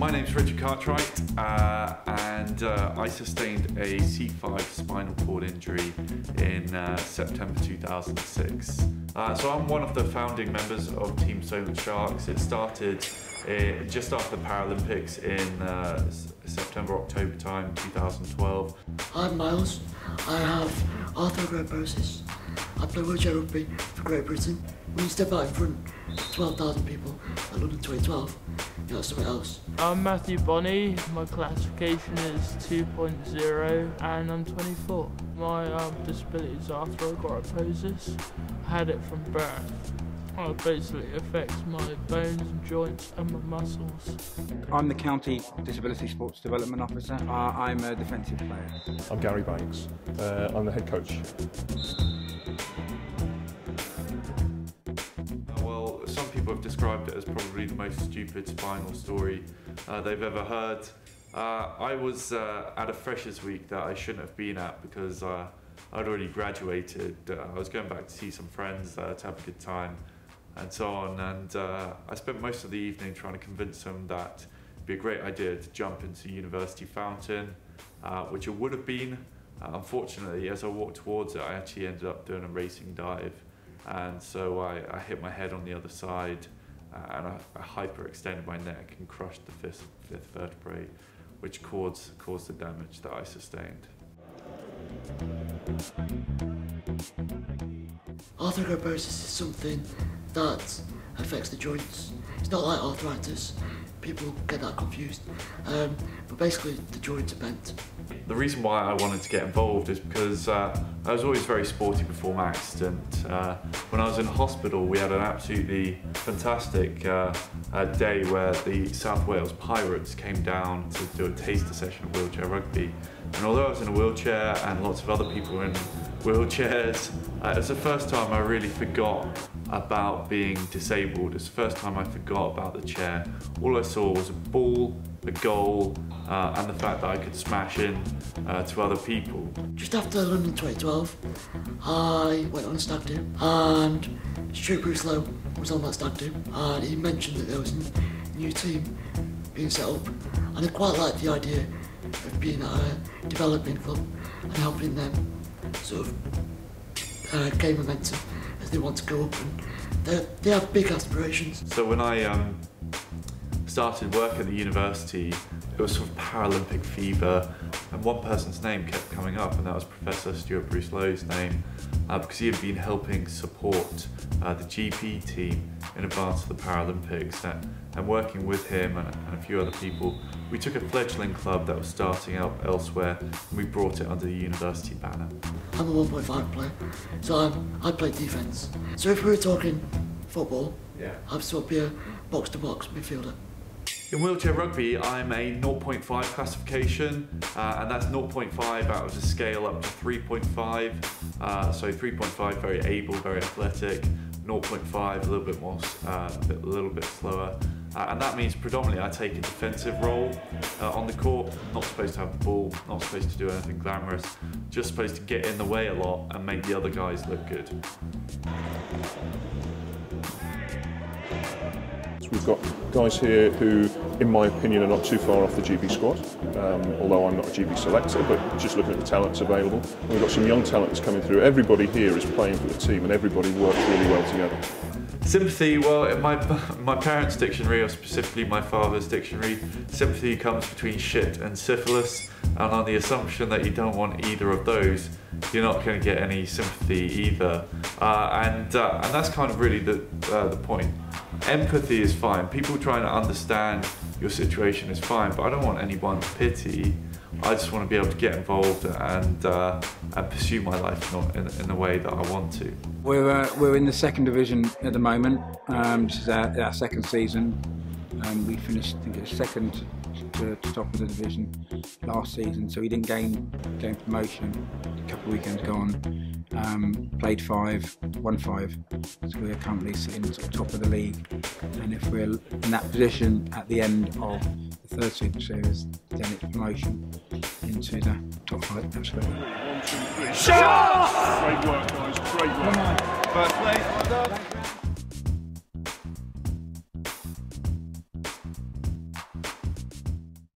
my name's Richard Cartwright, uh, and uh, I sustained a C5 spinal cord injury in uh, September 2006. Uh, so I'm one of the founding members of Team Solent Sharks. It started uh, just after the Paralympics in uh, September, October time 2012. I'm Miles. I have arthrogryposis. I play wheelchair rugby for Great Britain. When you step out in front of 12,000 people at London 2012, you know, something else. I'm Matthew Bonney. My classification is 2.0 and I'm 24. My um, disability is arthrogryposis. I got a posis. I had it from birth. It basically affects my bones and joints and my muscles. I'm the County Disability Sports Development Officer. Uh, I'm a defensive player. I'm Gary Banks. Uh, I'm the head coach. Well, some people have described it as probably the most stupid spinal story uh, they've ever heard. Uh, I was uh, at a Freshers Week that I shouldn't have been at because uh, I'd already graduated. Uh, I was going back to see some friends uh, to have a good time and so on. And uh, I spent most of the evening trying to convince them that it'd be a great idea to jump into University Fountain, uh, which it would have been. Uh, unfortunately, as I walked towards it, I actually ended up doing a racing dive. And so I, I hit my head on the other side uh, and I, I hyperextended my neck and crushed the fifth, fifth vertebrae, which caused, caused the damage that I sustained. Arthrogryposis is something that affects the joints. It's not like arthritis. People get that confused. Um, but basically, the joints are bent. The reason why I wanted to get involved is because uh, I was always very sporty before my accident. Uh, when I was in hospital, we had an absolutely fantastic uh, day where the South Wales Pirates came down to do a taster session of wheelchair rugby. And although I was in a wheelchair and lots of other people were in wheelchairs, uh, it was the first time I really forgot about being disabled. It's the first time I forgot about the chair. All I saw was a ball, a goal, uh, and the fact that I could smash in uh, to other people. Just after London 2012, I went on a stag do, and Stuart Bruce Lowe was on that stag do, and he mentioned that there was a new team being set up, and I quite liked the idea of being at a developing club and helping them sort of uh, gain momentum they want to go up, and they have big aspirations. So when I um, started work at the university, it was sort of Paralympic fever, and one person's name kept coming up, and that was Professor Stuart Bruce Lowe's name, uh, because he had been helping support uh, the GB team in advance of the Paralympics, and, and working with him and, and a few other people, we took a fledgling club that was starting up elsewhere, and we brought it under the university banner. I'm a 1.5 player, so I'm, I play defence. So if we were talking football, Yeah. I'd sort of be a box-to-box midfielder. In wheelchair rugby, I'm a 0.5 classification, uh, and that's 0.5 out of the scale up to 3.5. Uh, so 3.5, very able, very athletic. 0.5, a little bit more, uh, a, bit, a little bit slower. Uh, and that means predominantly I take a defensive role uh, on the court. Not supposed to have the ball, not supposed to do anything glamorous, just supposed to get in the way a lot and make the other guys look good. We've got guys here who, in my opinion, are not too far off the GB squad, um, although I'm not a GB selector, but just looking at the talents available. And we've got some young talents coming through. Everybody here is playing for the team and everybody works really well together. Sympathy, well, in my my parents' dictionary, or specifically my father's dictionary, sympathy comes between shit and syphilis, and on the assumption that you don't want either of those, you're not going to get any sympathy either, uh, and uh, and that's kind of really the uh, the point. Empathy is fine. People trying to understand your situation is fine, but I don't want anyone's pity. I just want to be able to get involved and uh, and pursue my life in, in the way that I want to. We're uh, we're in the second division at the moment. Um, this is our, our second season. Um, we finished, I think, it's second to, to top of the division last season, so we didn't gain gain promotion. A couple of weekends gone, um, played five, won five. So we're currently sitting top of the league, and if we're in that position at the end of the third season series, then it's promotion into the top flight. Absolutely. Great work, guys. Great work. Play. Well done.